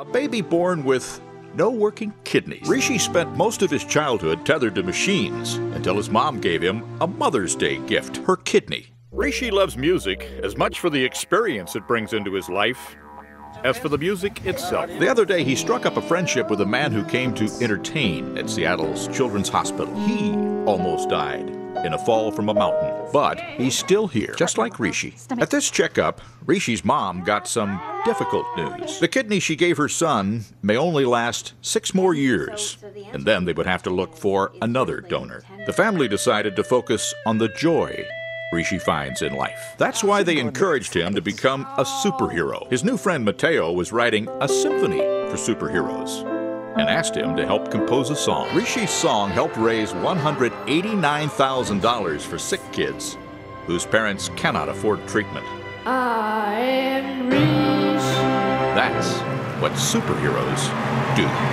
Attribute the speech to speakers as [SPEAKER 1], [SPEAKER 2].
[SPEAKER 1] A baby born with no working kidneys. Rishi spent most of his childhood tethered to machines until his mom gave him a Mother's Day gift her kidney. Rishi loves music as much for the experience it brings into his life as for the music itself. The other day, he struck up a friendship with a man who came to entertain at Seattle's Children's Hospital. He almost died in a fall from a mountain, but he's still here, just like Rishi. At this checkup, Rishi's mom got some difficult news. The kidney she gave her son may only last six more years, and then they would have to look for another donor. The family decided to focus on the joy Rishi finds in life. That's why they encouraged him to become a superhero. His new friend Mateo was writing a symphony for superheroes and asked him to help compose a song. Rishi's song helped raise $189,000 for sick kids whose parents cannot afford treatment.
[SPEAKER 2] I am.
[SPEAKER 1] That's what superheroes do.